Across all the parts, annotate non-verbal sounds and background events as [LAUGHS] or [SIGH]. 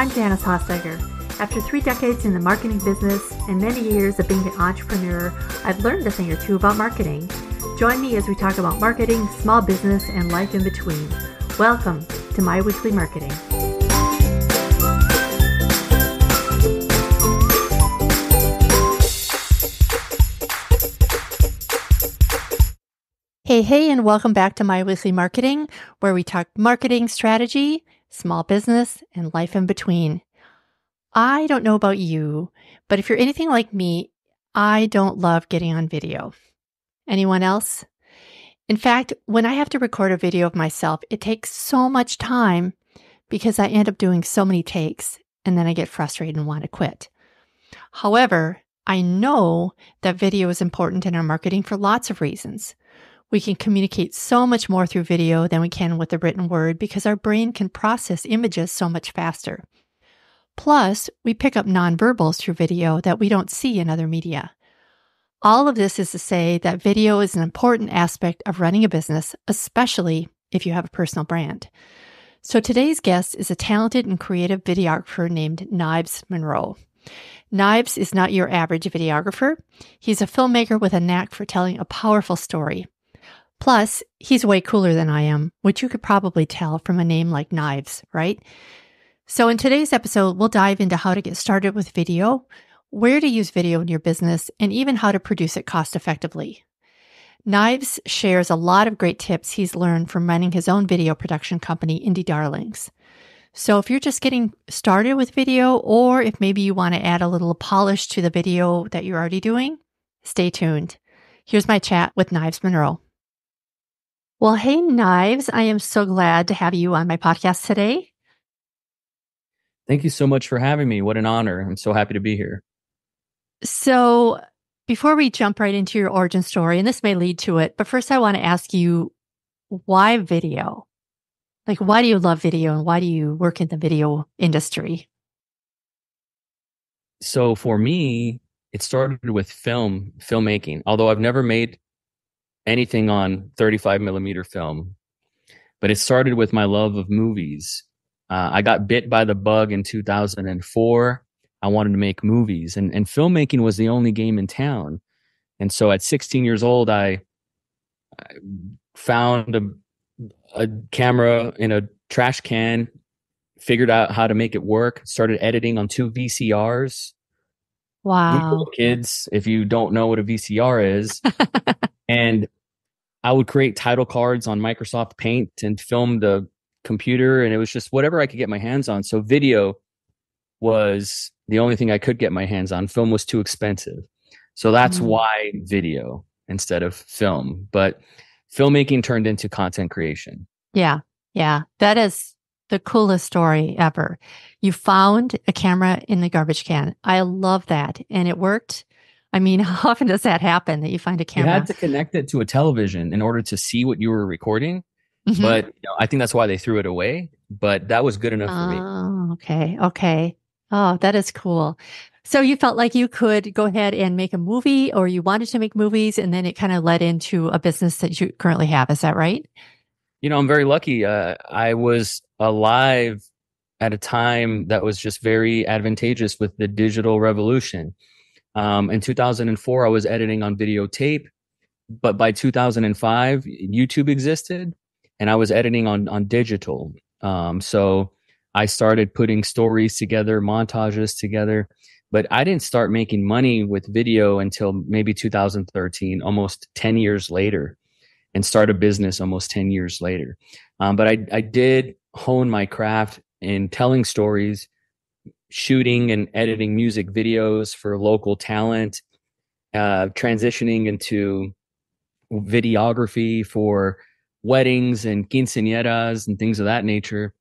I'm Janice Hostager. After three decades in the marketing business and many years of being an entrepreneur, I've learned a thing or two about marketing. Join me as we talk about marketing, small business, and life in between. Welcome to My Weekly Marketing. Hey, hey, and welcome back to My Weekly Marketing, where we talk marketing strategy, small business, and life in between. I don't know about you, but if you're anything like me, I don't love getting on video. Anyone else? In fact, when I have to record a video of myself, it takes so much time because I end up doing so many takes and then I get frustrated and want to quit. However, I know that video is important in our marketing for lots of reasons. We can communicate so much more through video than we can with the written word because our brain can process images so much faster. Plus, we pick up nonverbals through video that we don't see in other media. All of this is to say that video is an important aspect of running a business, especially if you have a personal brand. So today's guest is a talented and creative videographer named Knives Monroe. Knives is not your average videographer. He's a filmmaker with a knack for telling a powerful story. Plus, he's way cooler than I am, which you could probably tell from a name like Knives, right? So, in today's episode, we'll dive into how to get started with video, where to use video in your business, and even how to produce it cost effectively. Knives shares a lot of great tips he's learned from running his own video production company, Indie Darlings. So, if you're just getting started with video, or if maybe you want to add a little polish to the video that you're already doing, stay tuned. Here's my chat with Knives Monroe. Well, hey, Knives, I am so glad to have you on my podcast today. Thank you so much for having me. What an honor. I'm so happy to be here. So, before we jump right into your origin story, and this may lead to it, but first I want to ask you why video? Like, why do you love video and why do you work in the video industry? So, for me, it started with film, filmmaking. Although I've never made anything on 35 millimeter film. But it started with my love of movies. Uh, I got bit by the bug in 2004. I wanted to make movies, and, and filmmaking was the only game in town. And so at 16 years old, I, I found a, a camera in a trash can, figured out how to make it work, started editing on two VCRs. Wow. Kids, if you don't know what a VCR is, [LAUGHS] and I would create title cards on Microsoft Paint and film the computer, and it was just whatever I could get my hands on. So video was the only thing I could get my hands on. Film was too expensive. So that's mm-hmm. why video instead of film. But filmmaking turned into content creation. Yeah. Yeah. That is the coolest story ever. You found a camera in the garbage can. I love that. And it worked. I mean, how [LAUGHS] often does that happen that you find a camera? You had to connect it to a television in order to see what you were recording. Mm-hmm. But you know, I think that's why they threw it away. But that was good enough for me. Oh, okay. Okay. Oh, that is cool. So you felt like you could go ahead and make a movie or you wanted to make movies and then it kind of led into a business that you currently have. Is that right? You know, I'm very lucky. Uh, I was alive at a time that was just very advantageous with the digital revolution. Um, in 2004, I was editing on videotape, but by 2005, YouTube existed, and I was editing on on digital. Um, so I started putting stories together, montages together, but I didn't start making money with video until maybe 2013, almost 10 years later, and start a business almost 10 years later. Um, but I, I did hone my craft in telling stories shooting and editing music videos for local talent, uh, transitioning into videography for weddings and quinceañeras and things of that nature.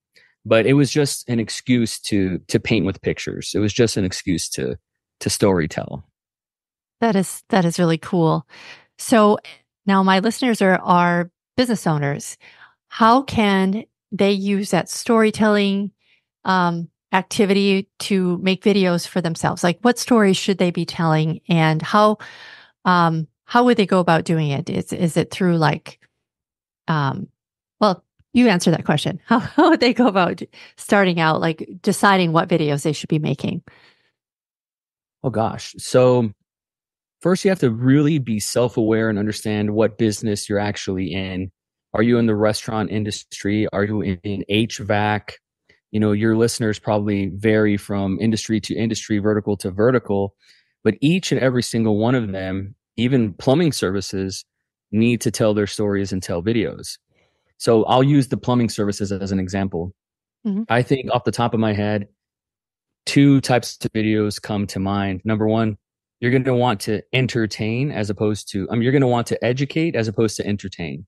But it was just an excuse to to paint with pictures. It was just an excuse to to story tell. That is that is really cool. So now my listeners are are business owners. How can they use that storytelling um, activity to make videos for themselves? Like what stories should they be telling and how um how would they go about doing it? Is is it through like um well You answer that question. [LAUGHS] How, how would they go about starting out, like deciding what videos they should be making? Oh gosh. So first you have to really be self-aware and understand what business you're actually in. Are you in the restaurant industry? Are you in HVAC? You know, your listeners probably vary from industry to industry, vertical to vertical, but each and every single one of them, even plumbing services, need to tell their stories and tell videos. So I'll use the plumbing services as an example. Mm-hmm. I think off the top of my head, two types of videos come to mind. Number one, you're going to want to entertain as opposed to, I mean, you're going to want to educate as opposed to entertain.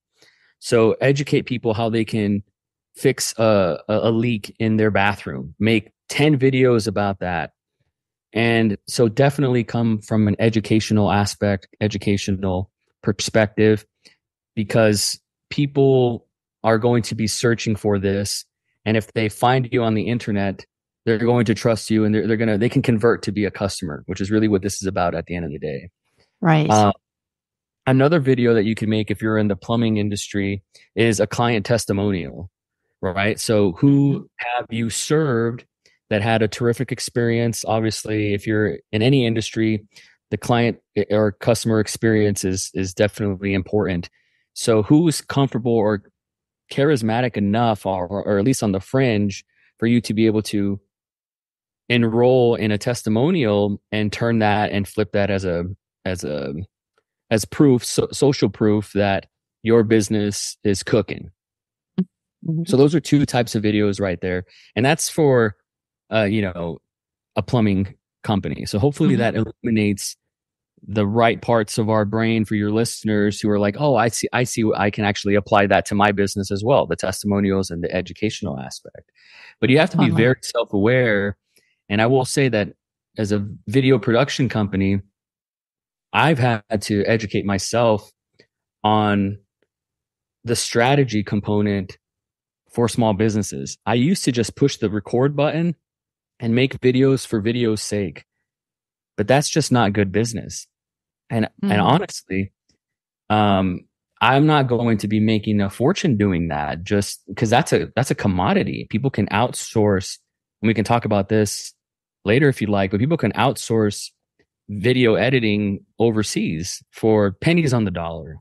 So educate people how they can fix a, a leak in their bathroom, make 10 videos about that. And so definitely come from an educational aspect, educational perspective, because people are going to be searching for this. And if they find you on the internet, they're going to trust you and they're, they're going to, they can convert to be a customer, which is really what this is about at the end of the day. Right. Uh, another video that you can make if you're in the plumbing industry is a client testimonial, right? So who mm-hmm. have you served that had a terrific experience? Obviously, if you're in any industry, the client eh, or customer experience is, is definitely important. So who's comfortable or charismatic enough or, or at least on the fringe for you to be able to enroll in a testimonial and turn that and flip that as a as a as proof so, social proof that your business is cooking mm-hmm. so those are two types of videos right there and that's for uh you know a plumbing company so hopefully mm-hmm. that illuminates the right parts of our brain for your listeners who are like, oh, I see, I see, I can actually apply that to my business as well, the testimonials and the educational aspect. But you have to be very self aware. And I will say that as a video production company, I've had to educate myself on the strategy component for small businesses. I used to just push the record button and make videos for video's sake, but that's just not good business. And mm-hmm. and honestly, um, I'm not going to be making a fortune doing that just because that's a that's a commodity. People can outsource, and we can talk about this later if you'd like, but people can outsource video editing overseas for pennies on the dollar.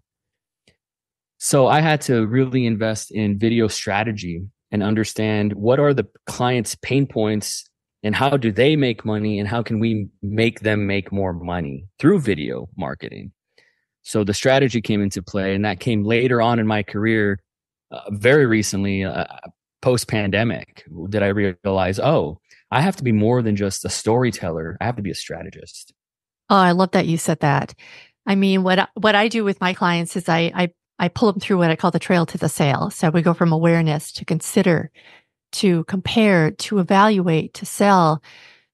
So I had to really invest in video strategy and understand what are the client's pain points and how do they make money and how can we make them make more money through video marketing. So the strategy came into play and that came later on in my career uh, very recently uh, post pandemic did i realize oh i have to be more than just a storyteller. I have to be a strategist. Oh i love that you said that. I mean what what i do with my clients is i i I pull them through what I call the trail to the sale. So we go from awareness to consider to compare, to evaluate, to sell,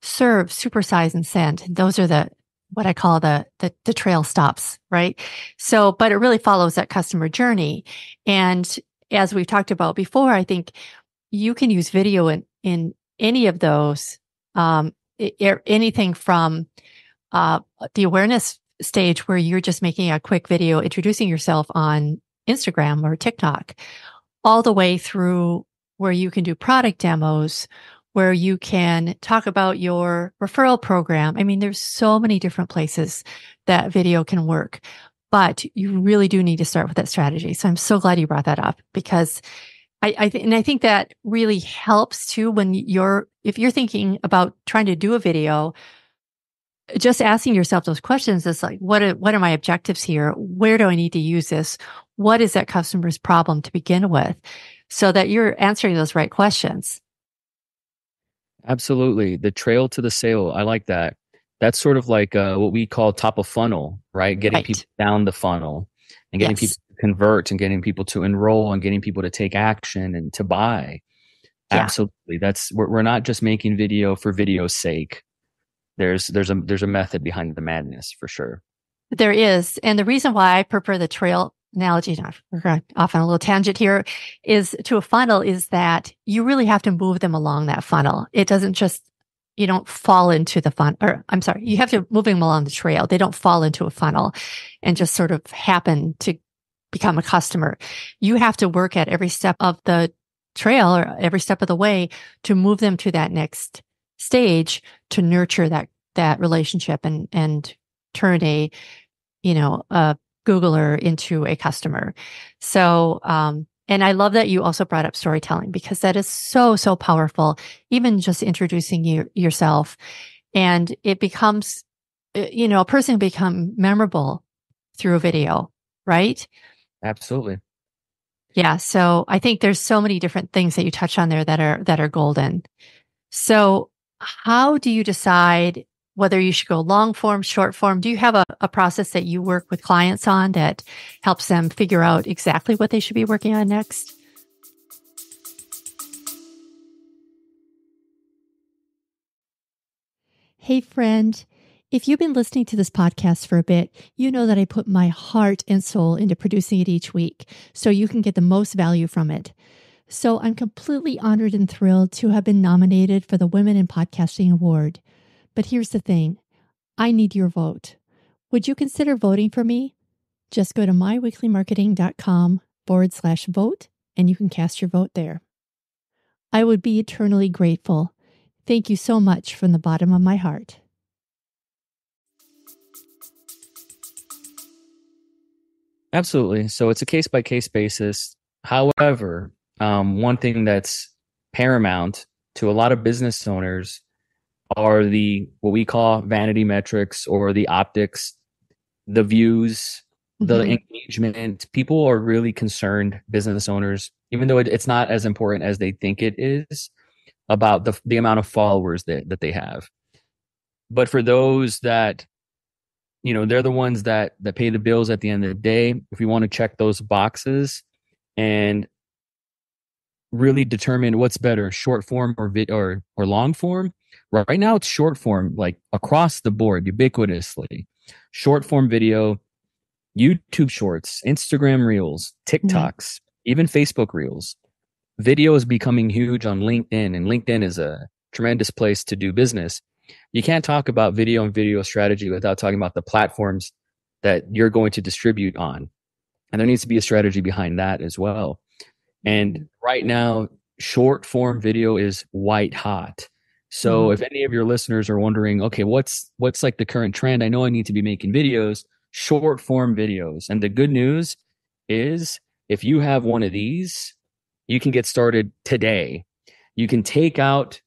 serve, supersize, and send. Those are the what I call the, the the trail stops, right? So, but it really follows that customer journey. And as we've talked about before, I think you can use video in in any of those, um, anything from uh, the awareness stage where you're just making a quick video introducing yourself on Instagram or TikTok, all the way through where you can do product demos, where you can talk about your referral program. I mean, there's so many different places that video can work, but you really do need to start with that strategy. So I'm so glad you brought that up because I, I th- and I think that really helps too when you're if you're thinking about trying to do a video, just asking yourself those questions is like what are, what are my objectives here? Where do I need to use this? What is that customer's problem to begin with? so that you're answering those right questions. Absolutely. The trail to the sale. I like that. That's sort of like uh, what we call top of funnel, right? Getting right. people down the funnel and getting yes. people to convert and getting people to enroll and getting people to take action and to buy. Yeah. Absolutely. That's we're, we're not just making video for video's sake. There's there's a there's a method behind the madness for sure. There is. And the reason why I prefer the trail analogy, we're off on a little tangent here, is to a funnel is that you really have to move them along that funnel. It doesn't just, you don't fall into the fun, or I'm sorry, you have to move them along the trail. They don't fall into a funnel and just sort of happen to become a customer. You have to work at every step of the trail or every step of the way to move them to that next stage to nurture that that relationship and and turn a you know a googler into a customer. So um and i love that you also brought up storytelling because that is so so powerful even just introducing you yourself. And it becomes uh, you know a person become memorable through a video right? Absolutely. Yeah so i think there's so many different things that you touch on there that are that are golden. So how do you decide whether you should go long form, short form? Do you have a, a process that you work with clients on that helps them figure out exactly what they should be working on next? Hey, friend. If you've been listening to this podcast for a bit, you know that I put my heart and soul into producing it each week so you can get the most value from it. So I'm completely honored and thrilled to have been nominated for the Women in Podcasting Award. But here's the thing I need your vote. Would you consider voting for me? Just go to myweeklymarketing.com forward slash vote and you can cast your vote there. I would be eternally grateful. Thank you so much from the bottom of my heart. Absolutely. So it's a case by case basis. However, um, one thing that's paramount to a lot of business owners are the what we call vanity metrics or the optics, the views, mm-hmm. the engagement. People are really concerned, business owners, even though it, it's not as important as they think it is, about the the amount of followers that that they have. But for those that you know they're the ones that that pay the bills at the end of the day if we want to check those boxes and really determine what's better, short form or vid- or or long form. Right now, it's short form, like across the board, ubiquitously. Short form video, YouTube Shorts, Instagram Reels, TikToks, mm-hmm. even Facebook Reels. Video is becoming huge on LinkedIn, and LinkedIn is a tremendous place to do business. You can't talk about video and video strategy without talking about the platforms that you're going to distribute on. And there needs to be a strategy behind that as well. And right now, short form video is white hot. So mm-hmm. if any of your listeners are wondering, okay, what's what's like the current trend? I know I need to be making videos, short form videos. And the good news is if you have one of these, you can get started today. You can take out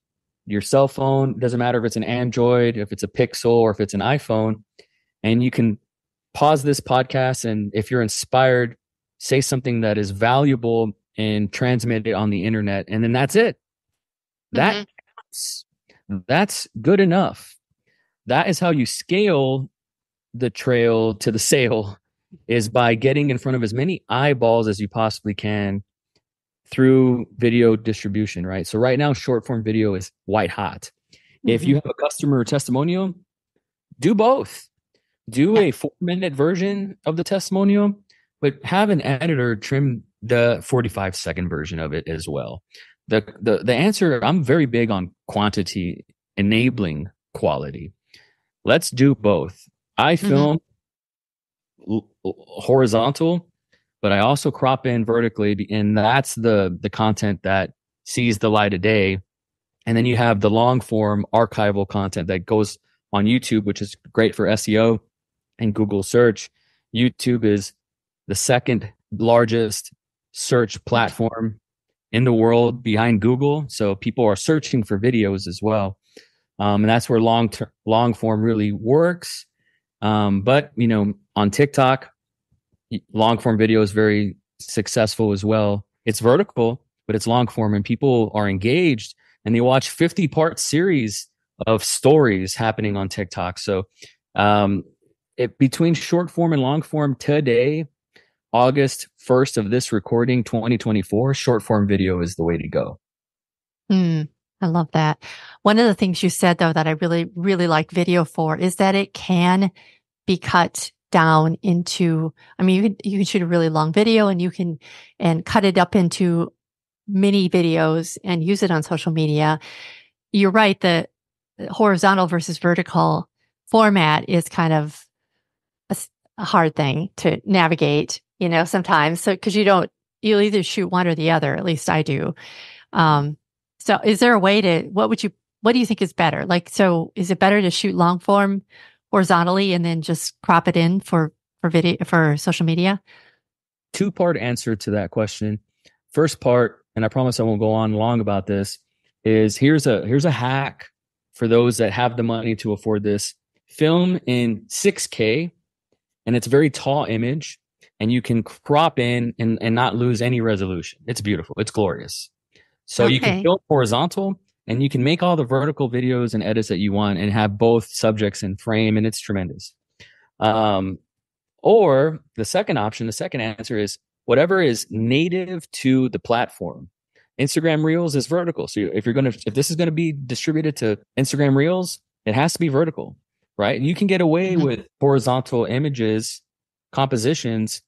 your cell phone, doesn't matter if it's an Android, if it's a Pixel, or if it's an iPhone, and you can pause this podcast and if you're inspired, say something that is valuable and transmit it on the internet and then that's it that mm-hmm. that's good enough that is how you scale the trail to the sale is by getting in front of as many eyeballs as you possibly can through video distribution right so right now short form video is white hot mm-hmm. if you mm-hmm. have a customer testimonial do both do a four minute version of the testimonial but have an editor trim the 45 second version of it as well. The, the, the answer, I'm very big on quantity enabling quality. Let's do both. I mm-hmm. film mm-hmm. l- horizontal, but I also crop in vertically. And that's the, the content that sees the light of day. And then you have the long form archival content that goes on YouTube, which is great for SEO and Google search. YouTube is the second largest search platform in the world behind Google. So people are searching for videos as well. Um, and that's where long term, long form really works. Um, but you know, on TikTok, long form video is very successful as well. It's vertical, but it's long form, and people are engaged and they watch 50 part series of stories happening on TikTok. So, um, it, between short form and long form today, August 1st of this recording, 2024, short form video is the way to go. Mm, I love that. One of the things you said, though, that I really, really like video for is that it can be cut down into, I mean, you can, you can shoot a really long video and you can, and cut it up into mini videos and use it on social media. You're right. The horizontal versus vertical format is kind of a, a hard thing to navigate you know, sometimes. So, cause you don't, you'll either shoot one or the other. At least I do. Um, so is there a way to, what would you, what do you think is better? Like, so is it better to shoot long form horizontally and then just crop it in for, for video, for social media? Two part answer to that question. First part, and I promise I won't go on long about this, is here's a, here's a hack for those that have the money to afford this. Film in 6K and it's a very tall image and you can crop in and, and not lose any resolution. It's beautiful. It's glorious. So okay. you can film horizontal and you can make all the vertical videos and edits that you want and have both subjects in frame and it's tremendous. Um, or the second option, the second answer is whatever is native to the platform. Instagram Reels is vertical. So if you're going to, if this is going to be distributed to Instagram Reels, it has to be vertical right? And you can get away mm-hmm. with horizontal images, compositions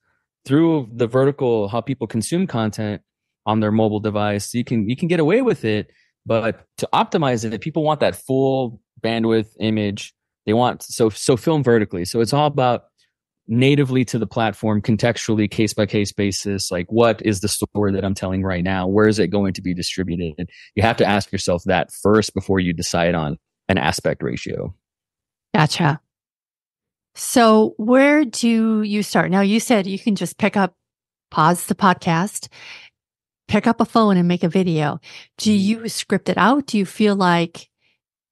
through the vertical how people consume content on their mobile device. You can you can get away with it, but to optimize it, people want that full bandwidth image. They want so so film vertically. So it's all about natively to the platform contextually case by case basis like what is the story that i'm telling right now where is it going to be distributed you have to ask yourself that first before you decide on an aspect ratio Gotcha. So, where do you start? Now, you said you can just pick up, pause the podcast, pick up a phone and make a video. Do mm-hmm. you script it out? Do you feel like,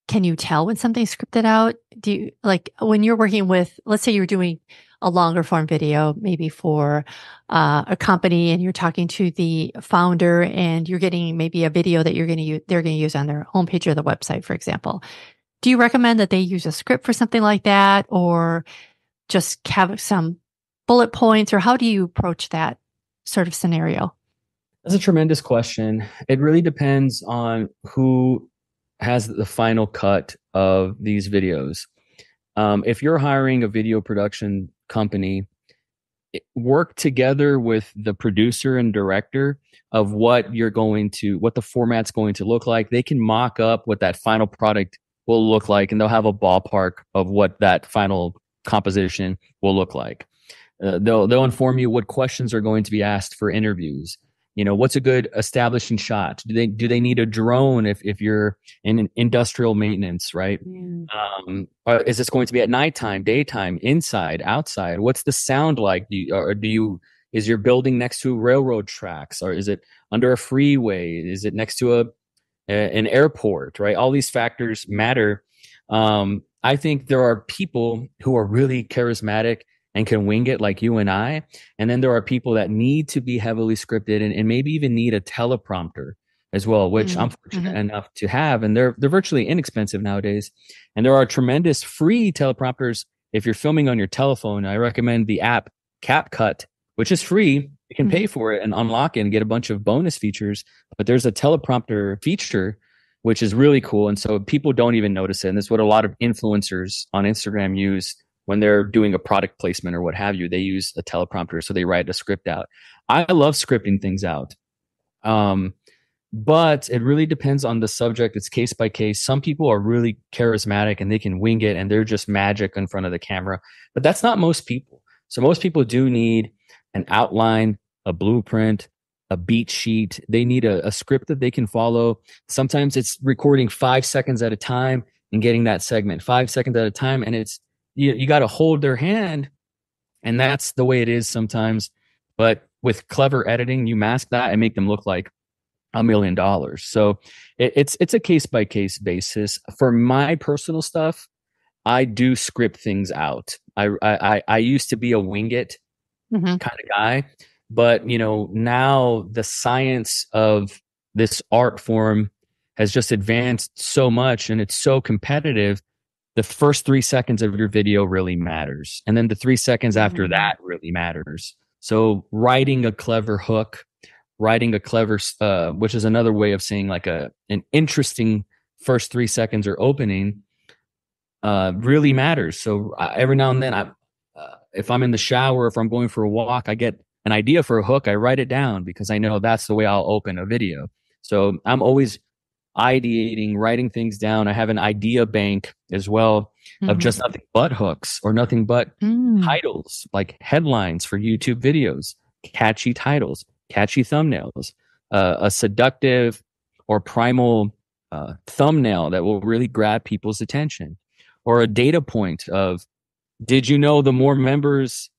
can you tell when something's scripted out? Do you like when you're working with, let's say you're doing a longer form video, maybe for uh, a company and you're talking to the founder and you're getting maybe a video that you're going to use, they're going to use on their homepage or the website, for example. Do you recommend that they use a script for something like that or just have some bullet points or how do you approach that sort of scenario? That's a tremendous question. It really depends on who has the final cut of these videos. Um, if you're hiring a video production company, work together with the producer and director of what you're going to, what the format's going to look like. They can mock up what that final product will look like, and they'll have a ballpark of what that final composition will look like. Uh, they'll they'll inform you what questions are going to be asked for interviews. You know, what's a good establishing shot? Do they do they need a drone if if you're in industrial maintenance, right? Mm. Um, is this going to be at nighttime, daytime, inside, outside? What's the sound like? Do you, or do you is your building next to railroad tracks, or is it under a freeway? Is it next to a an airport, right? All these factors matter. Um, I think there are people who are really charismatic and can wing it like you and I. And then there are people that need to be heavily scripted and, and maybe even need a teleprompter as well, which mm-hmm. I'm fortunate mm-hmm. enough to have. And they're they're virtually inexpensive nowadays. And there are tremendous free teleprompters. If you're filming on your telephone, I recommend the app CapCut, which is free you can pay mm-hmm. for it and unlock it and get a bunch of bonus features. But there's a teleprompter feature, which is really cool. And so people don't even notice it. And that's what a lot of influencers on Instagram use when they're doing a product placement or what have you. They use a teleprompter. So they write a script out. I love scripting things out. Um, but it really depends on the subject. It's case by case. Some people are really charismatic and they can wing it and they're just magic in front of the camera. But that's not most people. So most people do need an outline, a blueprint, a beat sheet. They need a, a, script that they can follow. Sometimes it's recording five seconds at a time and getting that segment five seconds at a time. And it's, you, you got to hold their hand. And that's the way it is sometimes. But with clever editing, you mask that and make them look like a million dollars. So it, it's, it's a case by case basis. For my personal stuff, I do script things out. I, I, I used to be a wing it mm-hmm. kind of guy. But, you know, now the science of this art form has just advanced so much and it's so competitive. The first three seconds of your video really matters. And then the three seconds after mm-hmm. that really matters. So writing a clever hook, writing a clever, uh, which is another way of saying like a, an interesting first three seconds or opening, uh, really matters. So uh, every now and then I, if I'm in the shower, if I'm going for a walk, I get an idea for a hook, I write it down because I know that's the way I'll open a video. So I'm always ideating, writing things down. I have an idea bank as well. mm-hmm. of just nothing but hooks or nothing but mm. titles, like headlines for YouTube videos, catchy titles, catchy thumbnails, uh, a seductive or primal uh, thumbnail that will really grab people's attention, or a data point of, did you know the more members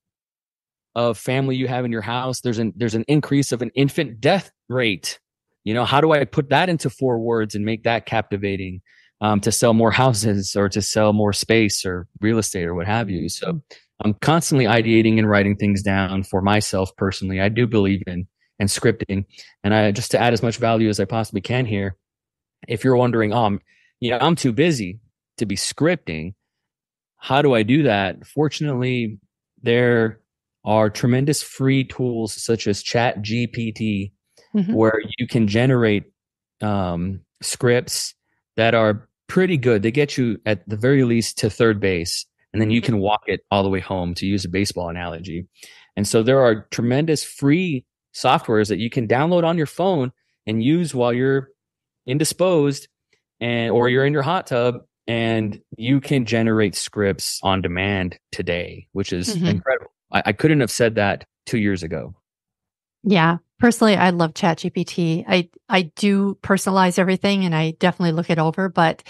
of family you have in your house, there's an there's an increase of an infant death rate. You know, how do I put that into four words and make that captivating? um, to sell more houses or to sell more space or real estate or what have you. So I'm constantly ideating and writing things down for myself personally. I do believe in and scripting, and I just to add as much value as I possibly can here. If you're wondering, um, you know, I'm too busy to be scripting. How do I do that? Fortunately, there are tremendous free tools such as Chat GPT, mm-hmm. where you can generate um, scripts that are pretty good. They get you at the very least to third base, and then you can walk it all the way home to use a baseball analogy. And so there are tremendous free softwares that you can download on your phone and use while you're indisposed and or you're in your hot tub and you can generate scripts on demand today, which is mm-hmm. incredible. I, I couldn't have said that two years ago. Yeah. Personally, I love ChatGPT. I I do personalize everything and I definitely look it over, but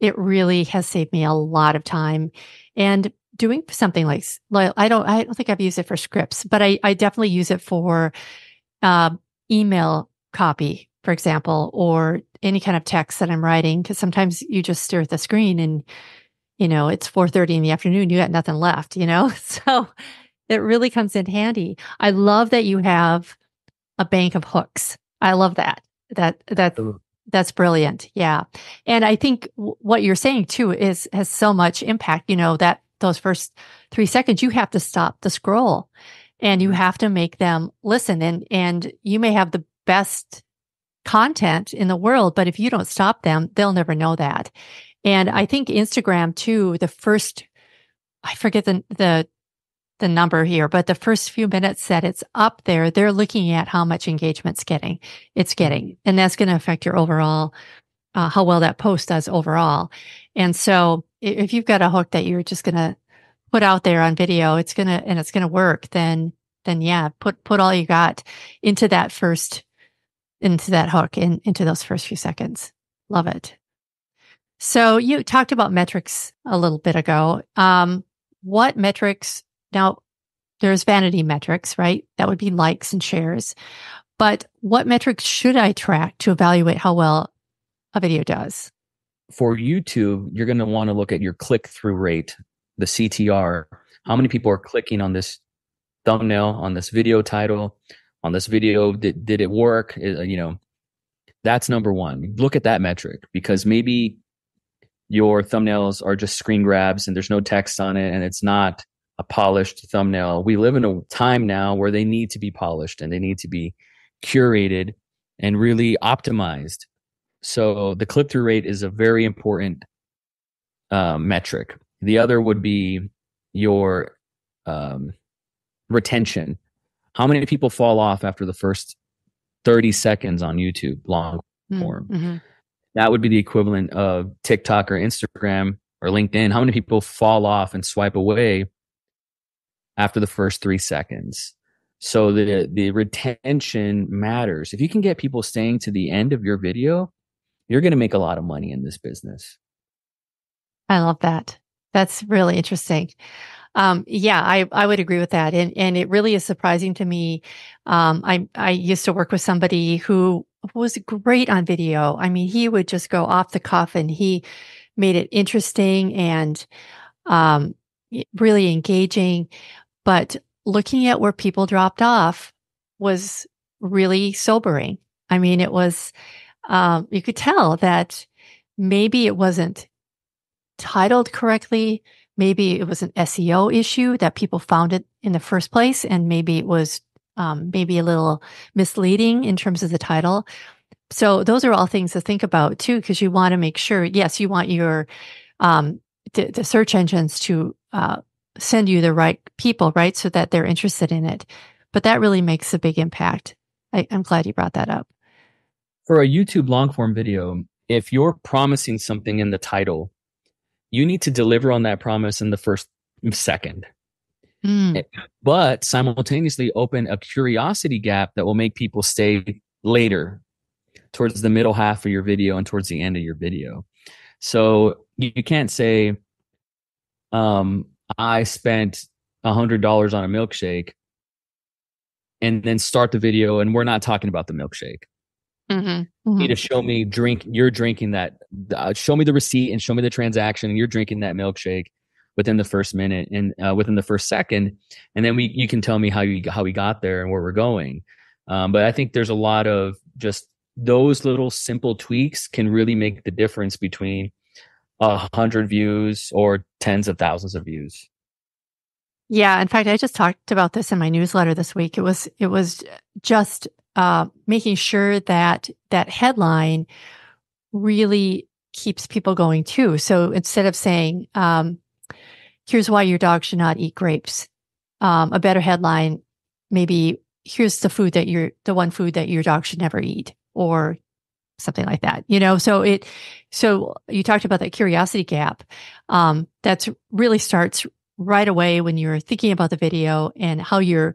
it really has saved me a lot of time. And doing something like, like I don't I don't think I've used it for scripts, but I I definitely use it for uh, email copy, for example, or any kind of text that I'm writing. Because sometimes you just stare at the screen and you know it's 4:30 in the afternoon, you got nothing left, you know. [LAUGHS] So it really comes in handy. I love that you have a bank of hooks. I love that. That that that's brilliant. Yeah. And I think w- what you're saying too is has so much impact, you know, that those first 3 seconds you have to stop the scroll and you mm-hmm. have to make them listen and and you may have the best content in the world, but if you don't stop them, they'll never know that. And I think Instagram too, the first I forget the the the number here, but the first few minutes that it's up there, they're looking at how much engagement's getting, it's getting, and that's going to affect your overall, uh, how well that post does overall. And so if you've got a hook that you're just going to put out there on video, it's going to, and it's going to work, then, then yeah, put, put all you got into that first, into that hook and into those first few seconds. Love it. So you talked about metrics a little bit ago. Um, what metrics now, there's vanity metrics, right? That would be likes and shares. But what metrics should I track to evaluate how well a video does? For YouTube, you're going to want to look at your click through rate, the CTR. How many people are clicking on this thumbnail, on this video title, on this video? Did, did it work? Uh, you know, that's number one. Look at that metric because maybe your thumbnails are just screen grabs and there's no text on it and it's not a polished thumbnail. We live in a time now where they need to be polished and they need to be curated and really optimized. So the click through rate is a very important uh, metric. The other would be your um, retention. How many people fall off after the first 30 seconds on YouTube long mm, form? Mm-hmm. That would be the equivalent of TikTok or Instagram or LinkedIn. How many people fall off and swipe away after the first three seconds. So the the retention matters. If you can get people staying to the end of your video, you're going to make a lot of money in this business. I love that. That's really interesting. Um, yeah, I, I would agree with that. And, and it really is surprising to me. Um, I, I used to work with somebody who was great on video. I mean, he would just go off the cuff and he made it interesting and, um, really engaging. But looking at where people dropped off was really sobering. I mean, it was, um, you could tell that maybe it wasn't titled correctly. Maybe it was an SEO issue that people found it in the first place. And maybe it was, um, maybe a little misleading in terms of the title. So those are all things to think about too, because you want to make sure, yes, you want your, um, the, the search engines to, uh, send you the right people, right? So that they're interested in it. But that really makes a big impact. I, I'm glad you brought that up. For a YouTube long form video, if you're promising something in the title you need to deliver on that promise in the first second. Mm. But simultaneously open a curiosity gap that will make people stay later towards the middle half of your video and towards the end of your video. So you, you can't say, um, I spent a hundred dollars on a milkshake and then start the video and we're not talking about the milkshake. Mm-hmm. You Mm-hmm. need to show me drink you're drinking that uh, show me the receipt and show me the transaction and you're drinking that milkshake within the first minute and uh, within the first second and then we you can tell me how you how we got there and where we're going um, but i think there's a lot of just those little simple tweaks can really make the difference between a hundred views or tens of thousands of views Yeah, in fact, I just talked about this in my newsletter this week. It was it was just uh, making sure that that headline really keeps people going too. So instead of saying, um, "Here's why your dog should not eat grapes," um, a better headline maybe here's the food that you're, the one food that your dog should never eat, or something like that. You know, so it so you talked about that curiosity gap. Um, that's really starts right away when you're thinking about the video and how you're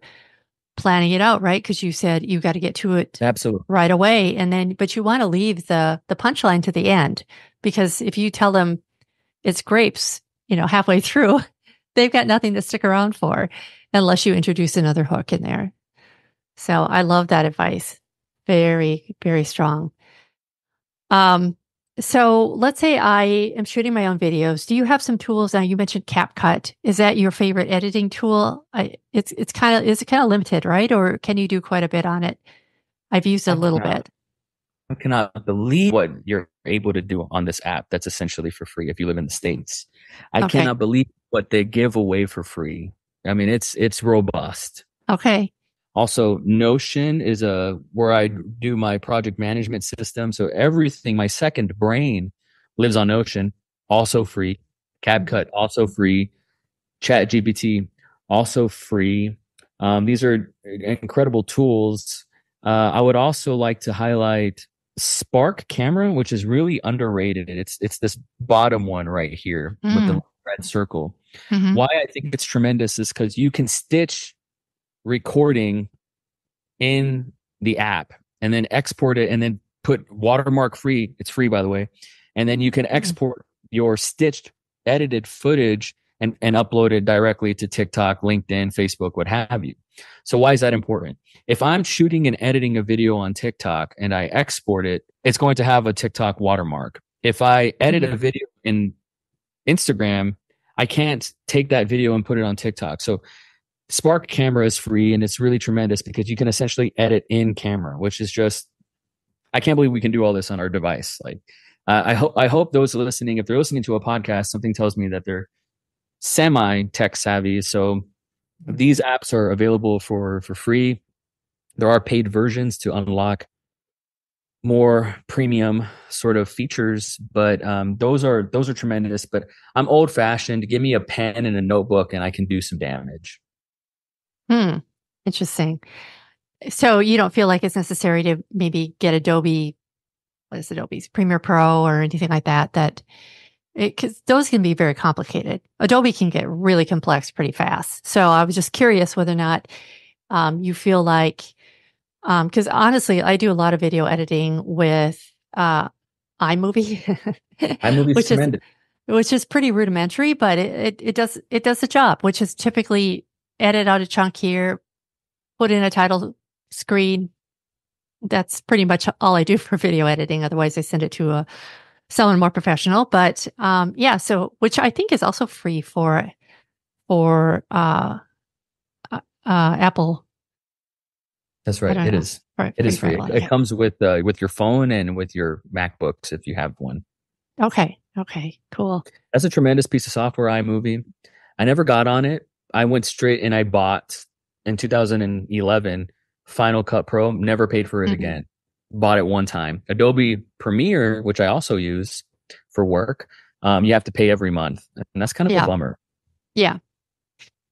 planning it out, right? Because you said you got to get to it absolutely right away, and then but you want to leave the the punchline to the end because if you tell them it's grapes, you know, halfway [LAUGHS] through, they've got nothing to stick around for unless you introduce another hook in there. So I love that advice. Very, very strong. Um, so let's say I am shooting my own videos. Do you have some tools? Now you mentioned CapCut. Is that your favorite editing tool? I, it's it's kind of it's kind of limited, right? Or can you do quite a bit on it? I've used a little cannot- bit. I cannot believe what you're able to do on this app that's essentially for free if you live in the States. I Okay. cannot believe what they give away for free. I mean, it's it's robust. Okay. Also, Notion is a where I do my project management system. So everything, my second brain lives on Notion, also free. CapCut, also free. ChatGPT, also free. Um, these are incredible tools. Uh, I would also like to highlight Spark Camera, which is really underrated. It's it's this bottom one right here with the red circle Mhm. why I think it's tremendous is because you can stitch recording in the app and then export it and then put watermark free. It's free, by the way. And then you can hmm. export your stitched, edited footage and, and upload it directly to TikTok, LinkedIn, Facebook, what have you. So why is that important? If I'm shooting and editing a video on TikTok and I export it, it's going to have a TikTok watermark. If I edit a hmm. video in Instagram, I can't take that video and put it on TikTok. So Spark Camera is free and it's really tremendous because you can essentially edit in camera, which is just I can't believe we can do all this on our device. Like uh, I hope I hope those listening, if they're listening to a podcast, something tells me that they're semi tech savvy. So these apps are available for for free. There are paid versions to unlock more premium sort of features, but um, those are those are tremendous. But I'm old fashioned. Give me a pen and a notebook, and I can do some damage. Hmm. Interesting. So you don't feel like it's necessary to maybe get Adobe, what is Adobe's Premiere Pro or anything like that? That because those can be very complicated. Adobe can get really complex pretty fast. So I was just curious whether or not um, you feel like, because honestly, I do a lot of video editing with uh, iMovie, iMovie's [LAUGHS] which is tremendous. which is pretty rudimentary, but it, it, it does it does the job, which is typically edit out a chunk here, put in a title screen. That's pretty much all I do [LAUGHS] for video editing. Otherwise, I send it to a someone more professional. But um, yeah, so which I think is also free for for uh, uh, uh, Apple. That's right. It know. is. For, It is for free. Apple, It yeah. comes with uh, with your phone and with your MacBooks if you have one. Okay. Okay. Cool. That's a tremendous piece of software, iMovie. I never got on it. I went straight and I bought in 2011 Final Cut Pro. Never paid for it Mhm. again. Bought it one time. Adobe Premiere, which I also use for work, um, you have to pay every month, and that's kind of Yeah. a bummer. Yeah.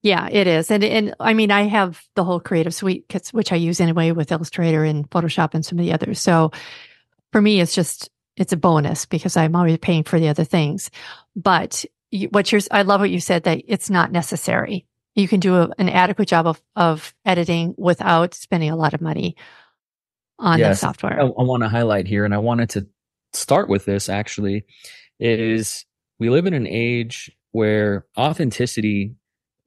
Yeah, it is. And and I mean, I have the whole creative suite kits, which I use anyway with Illustrator and Photoshop and some of the others. So for me, it's just it's a bonus because I'm already paying for the other things. But what you're, I love what you said that it's not necessary. You can do a, an adequate job of, of editing without spending a lot of money on yes, the software. I, I want to highlight here, and I wanted to start with this actually, is we live in an age where authenticity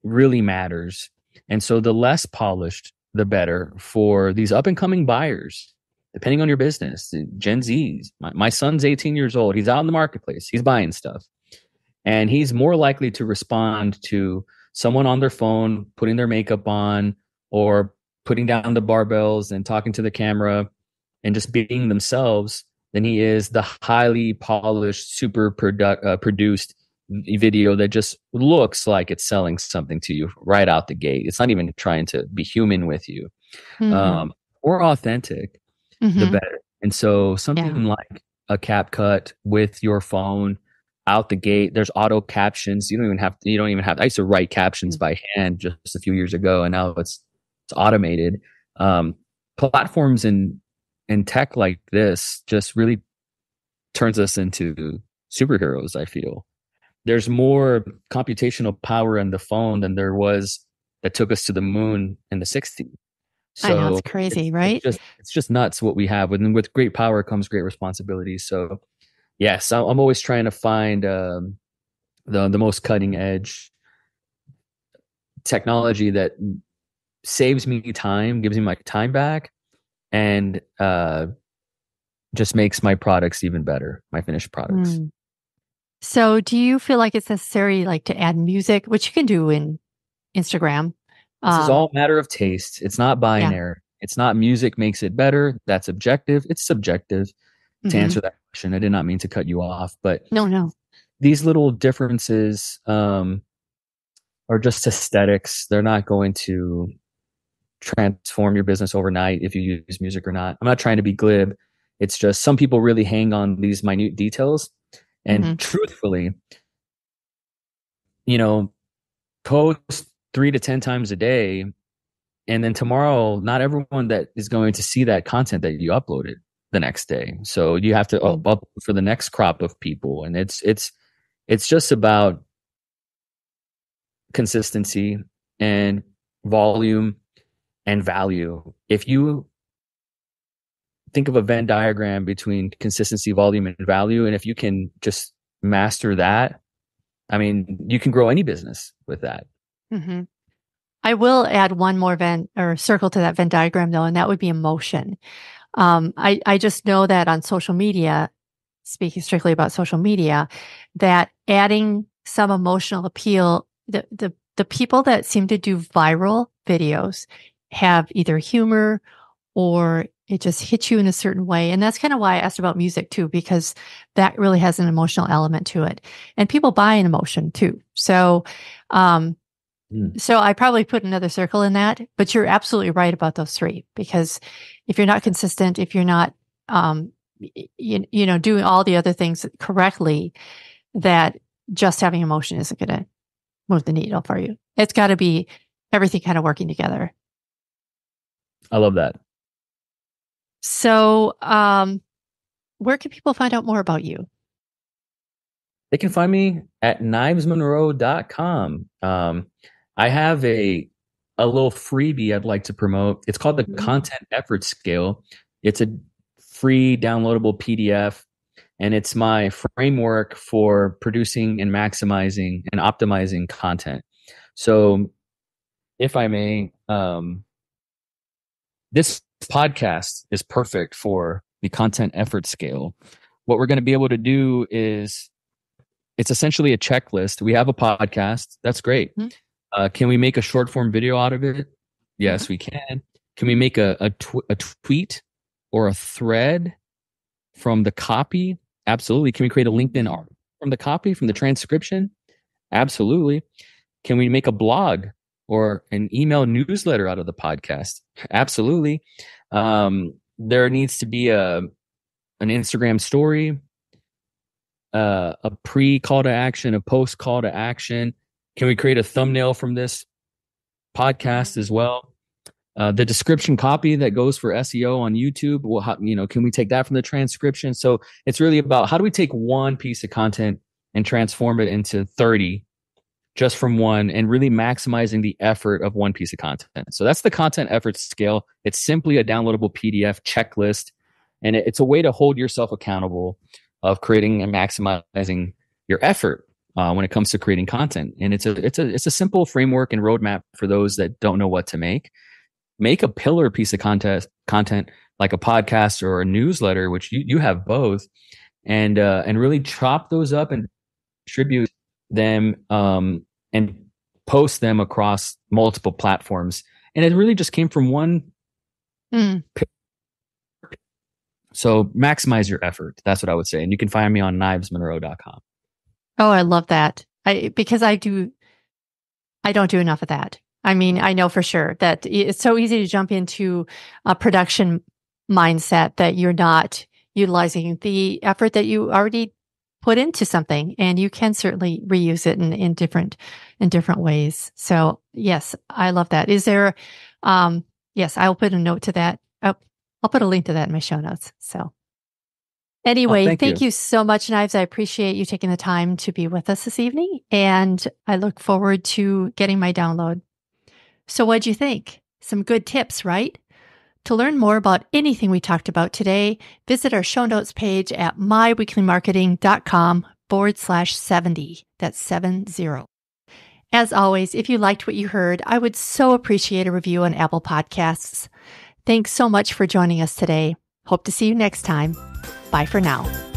really matters. And so the less polished, the better for these up and coming buyers, depending on your business. Gen Zs, my, my son's 18 years old. He's out in the marketplace, he's buying stuff. And he's more likely to respond to someone on their phone putting their makeup on or putting down the barbells and talking to the camera and just being themselves than he is the highly polished, super produ- uh, produced video that just looks like it's selling something to you right out the gate. It's not even trying to be human with you. Mm-hmm. Um, or authentic, mm-hmm. the better. And so something yeah. like a CapCut with your phone out the gate. There's auto captions. You don't even have to, you don't even have I used to write captions mm-hmm. by hand just a few years ago and now it's it's automated. Um, platforms and and tech like this just really turns us into superheroes, I feel there's more computational power in the phone than there was that took us to the moon in the 60s. So I know it's crazy, it's, right? It's just, it's just nuts what we have. And with great power comes great responsibility. So, yes, I'm always trying to find um, the the most cutting edge technology that saves me time, gives me my time back, and uh, just makes my products even better, my finished products. Mm. So, do you feel like it's necessary, like, to add music, which you can do in Instagram? This um, is all matter of taste. It's not binary. Yeah. It's not music makes it better. That's objective. It's subjective. To mm-hmm. answer that question, I did not mean to cut you off, but no, no. These little differences um, are just aesthetics. They're not going to transform your business overnight if you use music or not. I'm not trying to be glib. It's just some people really hang on these minute details and mm-hmm. truthfully, you know, post three to 10 times a day. And then tomorrow, not everyone that is going to see that content that you uploaded the next day. So you have to up, up for the next crop of people. And it's, it's, it's just about consistency and volume and value. If you think of a Venn diagram between consistency, volume, and value. And if you can just master that, I mean, you can grow any business with that. Mm-hmm. I will add one more Venn or circle to that Venn diagram though, and that would be emotion. Um, I, I just know that on social media, speaking strictly about social media, that adding some emotional appeal, the, the, the people that seem to do viral videos have either humor or it just hits you in a certain way. And that's kind of why I asked about music too, because that really has an emotional element to it. And people buy an emotion too. So, um, mm. so I probably put another circle in that, but you're absolutely right about those three, because if you're not consistent, if you're not, um, you, you know, doing all the other things correctly, that just having emotion isn't going to move the needle for you. It's got to be everything kind of working together. I love that. So, um, where can people find out more about you? They can find me at knivesmonroe.com. Um, I have a a little freebie I'd like to promote. It's called the mm-hmm. Content Effort Scale. It's a free downloadable PDF, and it's my framework for producing and maximizing and optimizing content. So, if I may, um, this podcast is perfect for the content effort scale. What we're going to be able to do is it's essentially a checklist. We have a podcast. That's great. Mm-hmm. Uh, can we make a short form video out of it? Yes, mm-hmm. we can. Can we make a, a, tw- a tweet or a thread from the copy? Absolutely. Can we create a LinkedIn art from the copy, from the transcription? Absolutely. Can we make a blog or an email newsletter out of the podcast? Absolutely. Um, there needs to be a an Instagram story, uh, a pre call to action, a post call to action. Can we create a thumbnail from this podcast as well? uh, the description copy that goes for SEO on YouTube. Well, you know, can we take that from the transcription? So it's really about how do we take one piece of content and transform it into 30 just from one and really maximizing the effort of one piece of content. So that's the content effort scale. It's simply a downloadable PDF checklist and it's a way to hold yourself accountable of creating and maximizing your effort uh, when it comes to creating content. And it's a it's a it's a simple framework and roadmap for those that don't know what to make. Make a pillar piece of content content like a podcast or a newsletter, which you, you have both, and uh, and really chop those up and distribute them um, and post them across multiple platforms. And it really just came from one. Mm. So maximize your effort. That's what I would say. And you can find me on knivesmonroe.com. Oh, I love that. I because I do I don't do enough of that. I mean, I know for sure that it's so easy to jump into a production mindset that you're not utilizing the effort that you already put into something and you can certainly reuse it in, in different in different ways. So yes, I love that. Is there um yes, I'll put a note to that. I'll, I'll put a link to that in my show notes. So Oh, anyway, oh, thank, thank you. you. so much, Knives. I appreciate you taking the time to be with us this evening, and I look forward to getting my download. So, what'd you think? Some good tips, right? To learn more about anything we talked about today, visit our show notes page at myweeklymarketing.com forward slash 70. That's 70. As always, if you liked what you heard, I would so appreciate a review on Apple Podcasts. Thanks so much for joining us today. Hope to see you next time. Bye for now.